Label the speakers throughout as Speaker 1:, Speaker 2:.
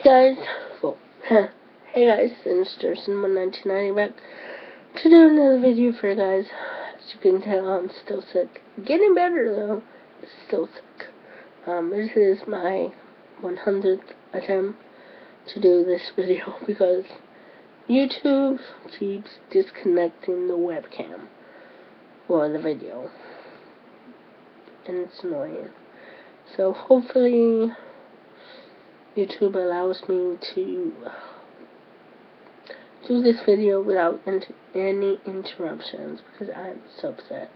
Speaker 1: Hey guys, well, hey guys, it's Durson1990 back to do another video for you guys. As you can tell, I'm still sick. Getting better though, still sick. Um, this is my 100th attempt to do this video because YouTube keeps disconnecting the webcam or the video. And it's annoying. So hopefully YouTube allows me to do this video without inter any interruptions because I'm so upset.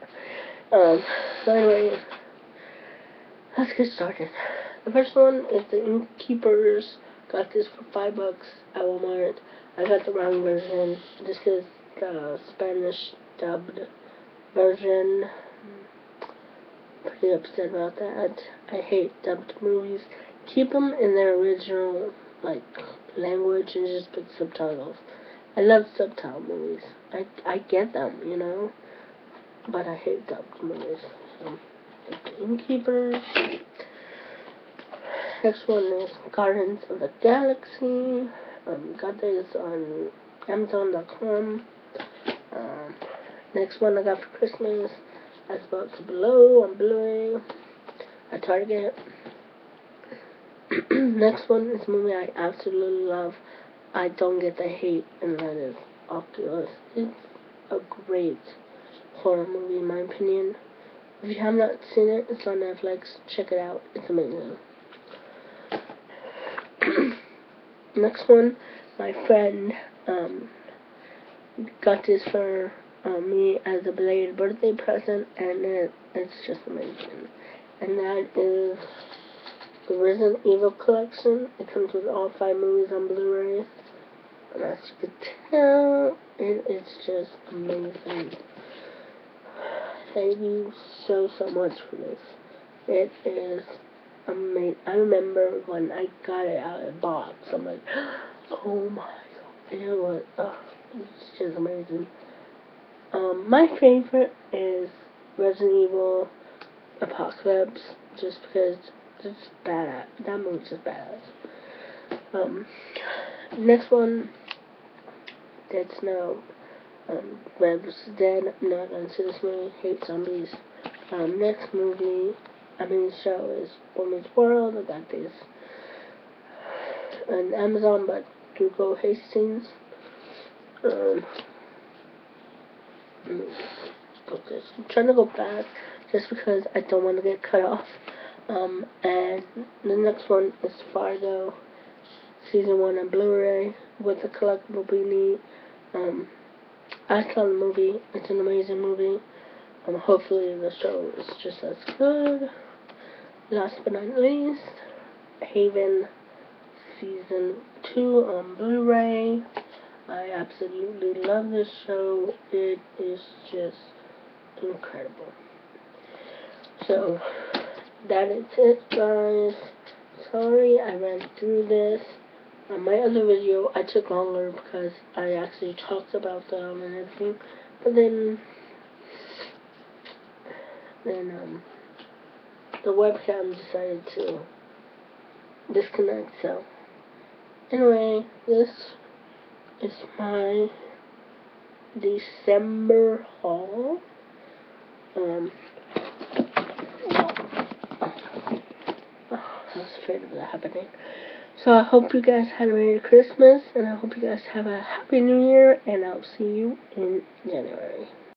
Speaker 1: Um, so anyway, let's get started. The first one is the Innkeepers. Got this for five bucks at Walmart. I got the wrong version. This is the Spanish dubbed version. Pretty upset about that. I hate dubbed movies keep them in their original like language and just put subtitles. I love subtitle movies. I I get them, you know, but I hate dubbed movies. So, Innkeepers. Next one is Guardians of the Galaxy. Um, got this on Amazon.com. Um, next one I got for Christmas. Xbox Below on Blu-ray at Target. Next one is a movie I absolutely love. I don't get the hate, and that is Oculus. It's a great horror movie, in my opinion. If you have not seen it, it's on Netflix. Check it out. It's amazing. Next one, my friend um, got this for uh, me as a belated birthday present, and it, it's just amazing. And that is the Resident Evil collection. It comes with all five movies on Blu-ray. And as you can tell, it is just amazing. Thank you so, so much for this. It is amazing. I remember when I got it out of the box, I'm like, oh my god, it was, it's just amazing. Um, my favorite is Resident Evil Apocalypse, just because it's badass. That movie's just badass. Um, next one, Dead Snow. Um, Red. Dead. I'm not gonna see this movie. Hate zombies. Um, next movie, I mean, show is Woman's World. I got this on Amazon, but Google Hastings. Um. I'm trying to go back just because I don't want to get cut off. Um, and the next one is Fargo, season one on Blu-ray with a collectible beanie. Um, I saw the movie. It's an amazing movie. Um, hopefully the show is just as good. Last but not least, Haven season two on Blu-ray. I absolutely love this show. It is just incredible. So, that is it guys. Sorry I ran through this. On my other video I took longer because I actually talked about them and everything. But then then um the webcam decided to disconnect so. Anyway this is my December haul. Um I was of that happening. So I hope you guys had a Merry Christmas, and I hope you guys have a Happy New Year, and I'll see you in January.